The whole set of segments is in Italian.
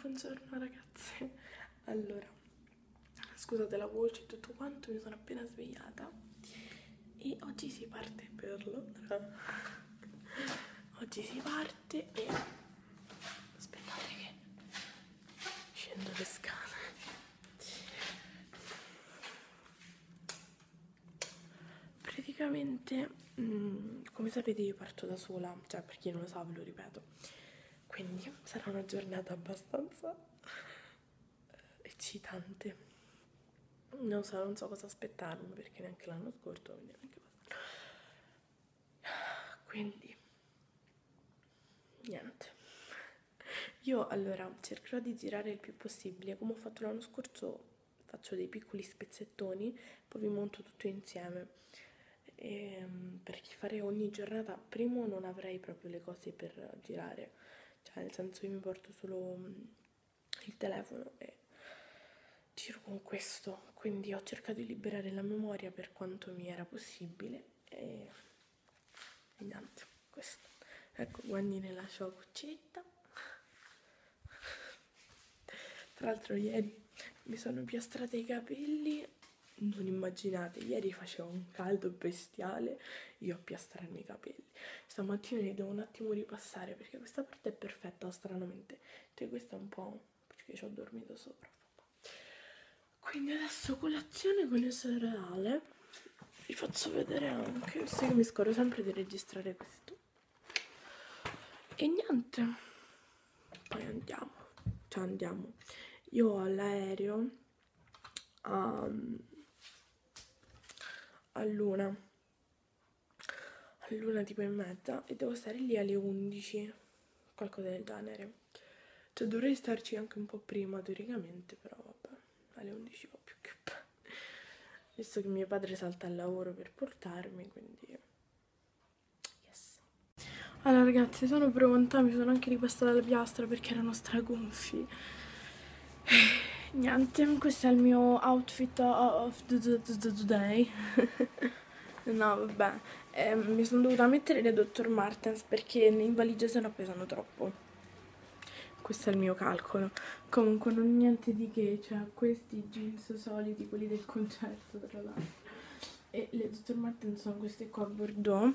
Buongiorno ragazze. Allora, scusate la voce e tutto quanto, mi sono appena svegliata e oggi si parte per Londra. Oggi si parte e aspettate che scendo le scale. Praticamente, mm, come sapete, io parto da sola, cioè per chi non lo sa, ve lo ripeto. Quindi sarà una giornata abbastanza eh, eccitante. Non so, non so cosa aspettarmi perché neanche l'anno scorso, quindi neanche Quindi, niente. Io allora cercherò di girare il più possibile, come ho fatto l'anno scorso faccio dei piccoli spezzettoni, poi vi monto tutto insieme. E, ehm, perché fare ogni giornata, primo non avrei proprio le cose per girare, cioè nel senso io mi porto solo mm, il telefono e giro con questo, quindi ho cercato di liberare la memoria per quanto mi era possibile e, e niente, questo. Ecco, guardi nella sua cuccetta. Tra l'altro ieri mi sono piastrata i capelli non immaginate, ieri faceva un caldo bestiale io a piastrarmi i capelli. Stamattina li devo un attimo ripassare perché questa parte è perfetta stranamente. Cioè questa è un po' perché ci ho dormito sopra. Quindi adesso colazione con il cereale. Vi faccio vedere anche, visto che mi scorro sempre di registrare questo. E niente. Poi andiamo. Cioè andiamo. Io ho l'aereo. Um, a luna a luna tipo in mezza e devo stare lì alle 11 qualcosa del genere. Cioè dovrei starci anche un po' prima teoricamente però vabbè alle 11 va più che bene. Visto che mio padre salta al lavoro per portarmi quindi yes. Allora ragazzi sono pronta mi sono anche ripastata la piastra perché erano stragonfi niente questo è il mio outfit of the, day. No vabbè. Eh, mi sono dovuta mettere le Dr. Martens perché in valigia se no pesano troppo. Questo è il mio calcolo. Comunque non niente di che. Cioè questi jeans soliti quelli del concerto tra l'altro. E le Dr. Martens sono queste qua a bordeaux.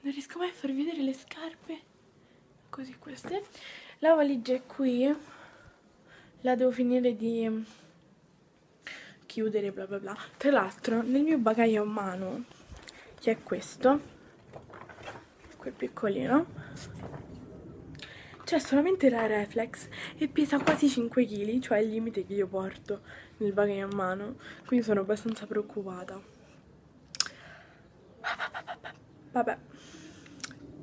Non riesco mai a farvi vedere le scarpe. Così queste. La valigia è qui la devo finire di chiudere bla bla bla. Tra l'altro nel mio bagaglio a mano che è questo quel piccolino c'è solamente la reflex e pesa quasi 5 kg cioè il limite che io porto nel bagaglio a mano. Quindi sono abbastanza preoccupata. Vabbè.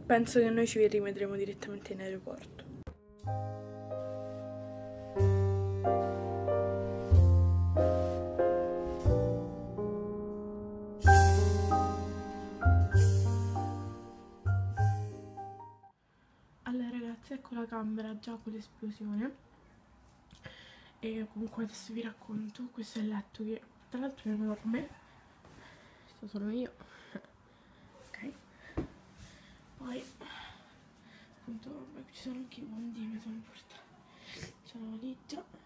Penso che noi ci rivedremo direttamente in aeroporto ecco la camera già con l'esplosione. E comunque adesso vi racconto questo è il letto che tra l'altro è enorme. Sto solo io. Ok. Poi appunto ci sono anche i bambini sono portati. C'è la valigia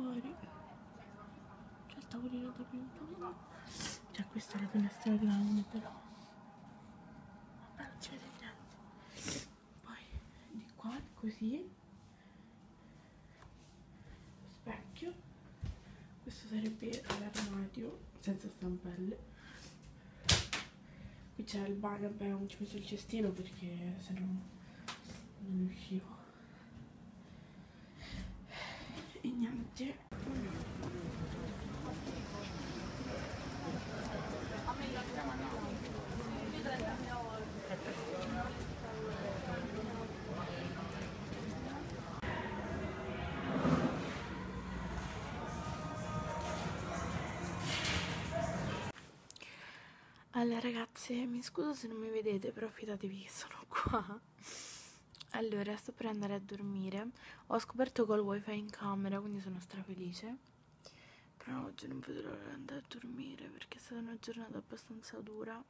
fuori. C'è il tavolino da ping cioè questa è la finestra grande però. Così. Specchio. Questo sarebbe l'armadio senza stampelle. Qui c'è il bagno vabbè non ci ho messo il cestino perché se no non riuscivo e Allora ragazze, mi scuso se non mi vedete, però fidatevi che sono qua. Allora, sto per andare a dormire. Ho scoperto col wifi in camera, quindi sono strafelice. Però oggi non vedo l'ora di andare a dormire perché è stata una giornata abbastanza dura.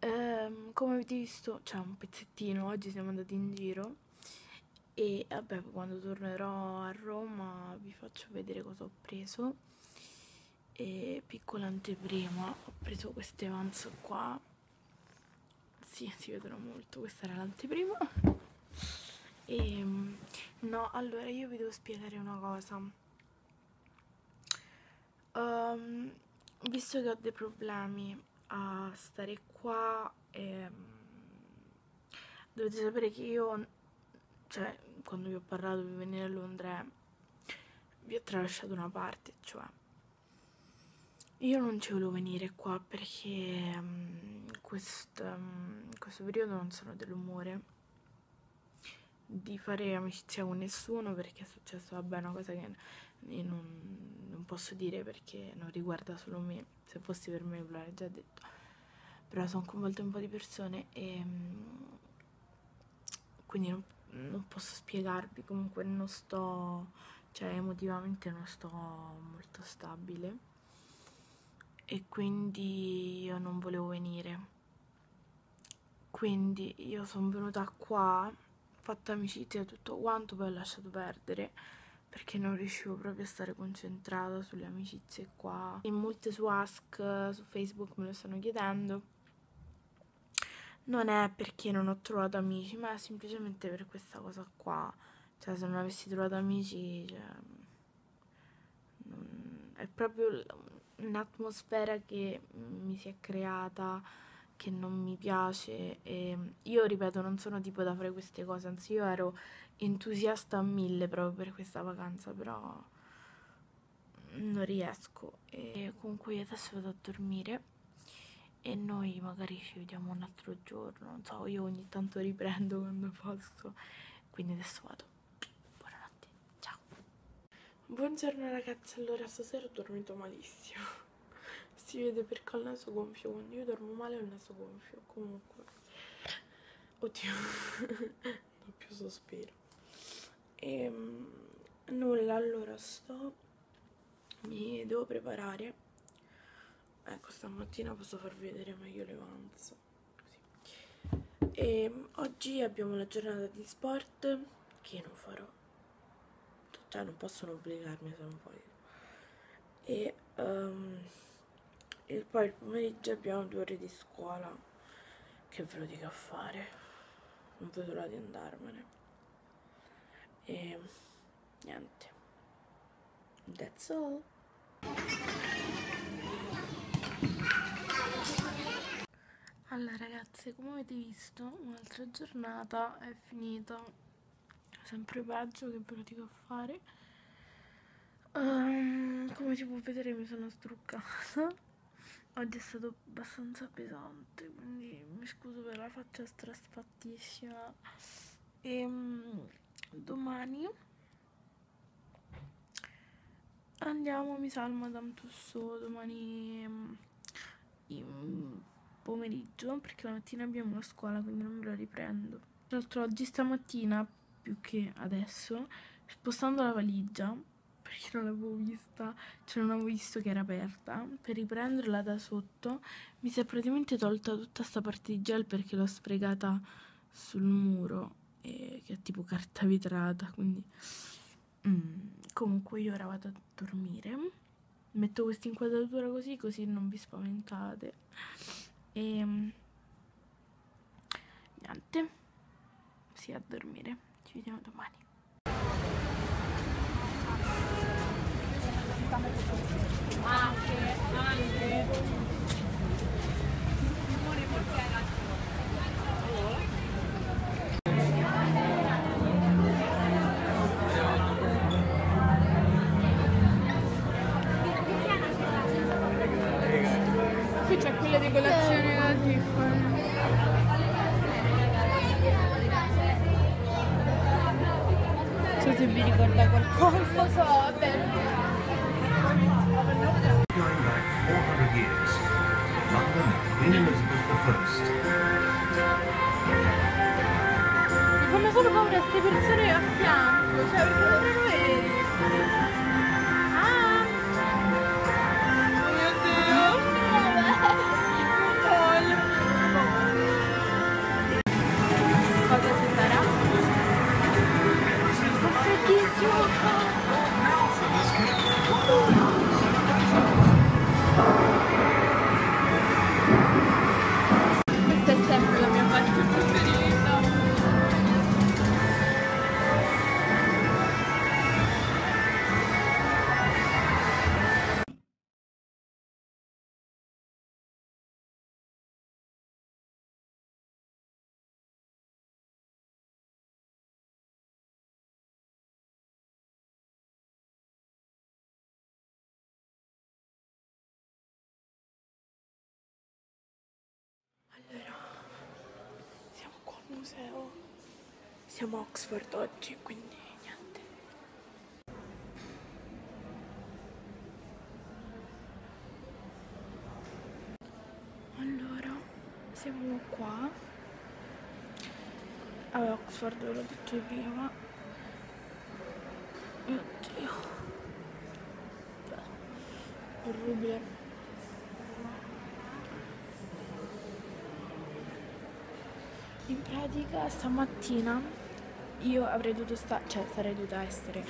Ehm, come avete visto c'è un pezzettino, oggi siamo andati in giro e vabbè quando tornerò a Roma vi faccio vedere cosa ho preso e piccola anteprima ho preso queste Vans qua sì si vedono molto questa era l'anteprima. E no allora io vi devo spiegare una cosa. Um, visto che ho dei problemi a stare qua ehm, dovete sapere che io cioè quando vi ho parlato di venire a Londra vi ho tralasciato una parte cioè io non ci volevo venire qua perché um, quest, um, questo periodo non sono dell'umore di fare amicizia con nessuno perché è successo vabbè una cosa che non, non, posso dire perché non riguarda solo me. Se fossi per me ve l'avrei già detto. Però sono coinvolte un po' di persone e mm, quindi non, non posso spiegarvi. Comunque non sto cioè emotivamente non sto molto stabile e quindi io non volevo venire. Quindi io sono venuta qua fatto amicizia e tutto quanto poi ho lasciato perdere perché non riuscivo proprio a stare concentrata sulle amicizie qua. In molte su Ask su Facebook me lo stanno chiedendo. Non è perché non ho trovato amici, ma è semplicemente per questa cosa qua. Cioè, se non avessi trovato amici, cioè, è proprio un'atmosfera che mi si è creata che non mi piace e io ripeto non sono tipo da fare queste cose anzi io ero entusiasta a mille proprio per questa vacanza però non riesco e comunque adesso vado a dormire e noi magari ci vediamo un altro giorno, non so, io ogni tanto riprendo quando posso, quindi adesso vado. Buongiorno ragazzi, allora stasera ho dormito malissimo. Si vede perché ho il naso gonfio, quando io dormo male ho il naso gonfio, comunque. Oddio, doppio sospiro. E ehm, nulla, allora sto... Mi devo preparare. Ecco stamattina posso farvi vedere meglio le Vans e oggi abbiamo la giornata di sport che non farò cioè non possono obbligarmi se non voglio. E, um, e poi il pomeriggio abbiamo due ore di scuola. Che ve lo dico a fare? Non vedo l'ora di andarmene. E niente. That's all. Allora ragazzi come avete visto un'altra giornata è finita sempre peggio che dico a fare. Um, come si può vedere mi sono struccata. Oggi è stato abbastanza pesante quindi mi scuso per la faccia strasfattissima e um, domani andiamo mi sa al Madame Tussauds. Domani um, in pomeriggio perché la mattina abbiamo una scuola quindi non me la riprendo. Tra l'altro oggi stamattina più che adesso spostando la valigia perché non l'avevo vista cioè non avevo visto che era aperta per riprenderla da sotto mi si è praticamente tolta tutta sta parte di gel perché l'ho sfregata sul muro e che è tipo carta vetrata quindi mm. comunque io ora vado a dormire metto questa inquadratura così così non vi spaventate e ehm, niente sì a dormire ci vediamo domani anche se vi ricorda qualcosa. Lo so, vabbè. Going back 400 years, London, Queen Elizabeth I. Mi fanno solo paura queste persone a fianco, cioè perché dovremmo vedere. He's so cool. Museo. Siamo a Oxford oggi, quindi niente. Allora, siamo qua a Oxford, ve l'ho detto prima. Oddio. Orribile. Pratica stamattina io avrei dovuto stare, cioè sarei dovuta essere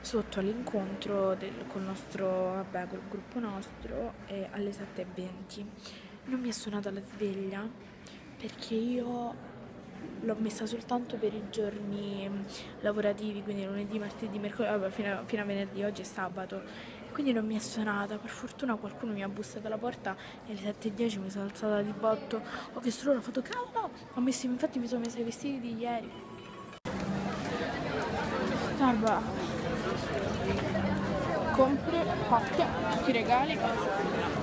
sotto all'incontro del, col nostro, vabbè, col gruppo nostro eh, alle 7.20. Non mi è suonata la sveglia perché io l'ho messa soltanto per i giorni lavorativi, quindi lunedì, martedì, mercoledì, vabbè, fino a, fino a venerdì, oggi è sabato quindi non mi è suonata. Per fortuna qualcuno mi ha bussato alla porta e alle 7.10 mi sono alzata di botto. Ho visto loro, ho fatto cavolo! Ho messo, infatti mi sono messa i vestiti di ieri. Starbucks. Compri, fatte, tutti i regali.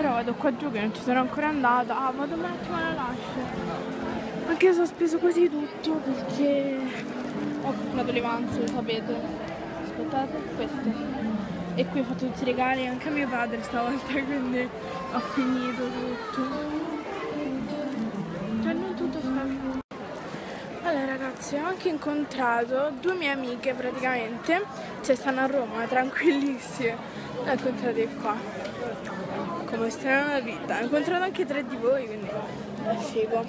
Ora vado qua giù che non ci sono ancora andata. Ah, vado un attimo alla lascio. Anche se ho speso quasi tutto perché ho comprato le vanze, lo sapete. Aspettate, queste. E qui ho fatto tutti i regali anche a mio padre stavolta, quindi ho finito tutto. Cioè. Allora ragazzi, ho anche incontrato due mie amiche praticamente, cioè stanno a Roma, tranquillissime. Le ho incontrate qua. Come strana la vita. Ho incontrato anche tre di voi, quindi è figo.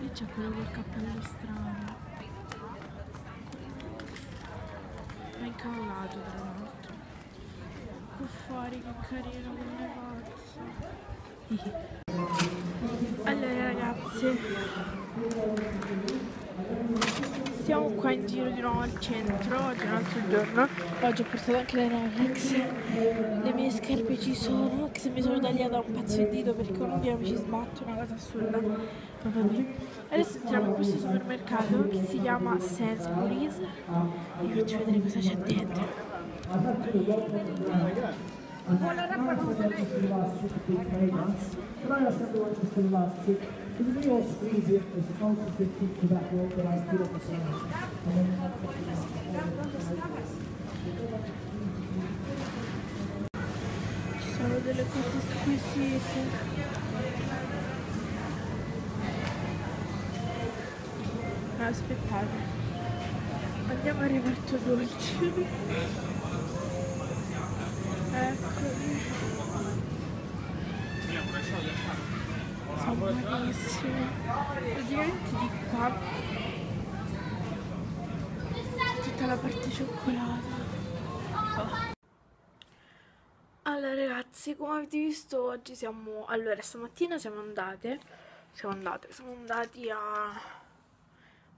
Lì c'è quello col cappello strano. Ma incavolato tra l'altro. Qua fuori che carino quel negozio. Allora ragazzi, siamo qua in giro di nuovo al centro, oggi è un altro giorno. Oggi ho portato anche le Rolex. Le mie scarpe ci sono, anche se mi sono tagliata un pezzo di dito perché di mi ci sbatte, una cosa assurda. Adesso entriamo in questo supermercato che si chiama Sainsbury's. Vi faccio vedere cosa c'è dentro. Can I ask everyone just to relax? Can you all squeeze it as they keep to that wall that I up the side? And then Ci sono delle cose squisite. Aspettate. Andiamo al reparto dolci. Sono buonissimi. Praticamente di qua tutta la parte cioccolata. Allora ragazzi, come avete visto oggi siamo... Allora, stamattina siamo andate... Siamo andate, siamo andati a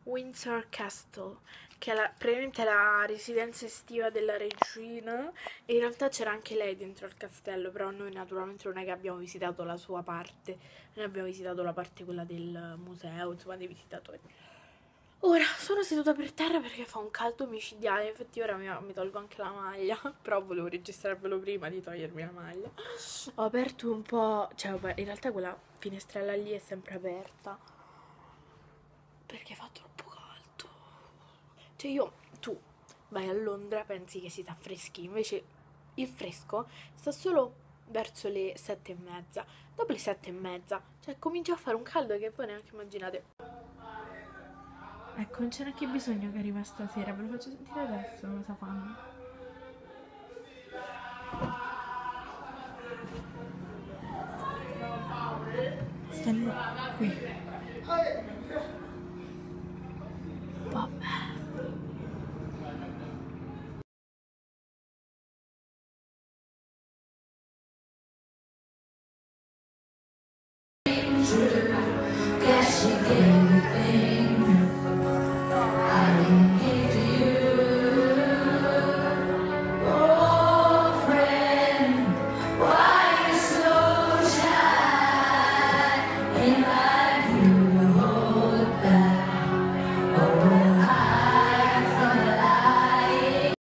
Windsor Castle, che è la, praticamente la residenza estiva della regina e in realtà c'era anche lei dentro al castello, però noi naturalmente non è che abbiamo visitato la sua parte, noi abbiamo visitato la parte quella del museo, insomma dei visitatori. Ora sono seduta per terra perché fa un caldo micidiale, infatti ora mi, mi tolgo anche la maglia, però volevo registrarvelo prima di togliermi la maglia. Ho aperto un po', cioè in realtà quella finestrella lì è sempre aperta perché fa troppo. Cioè io, tu vai a Londra, pensi che si sta freschi, invece il fresco sta solo verso le sette e mezza. Dopo le sette e mezza, cioè comincia a fare un caldo che voi neanche immaginate. Ecco, non c'è neanche bisogno che arriva stasera, ve lo faccio sentire adesso cosa fanno. Stanno qui.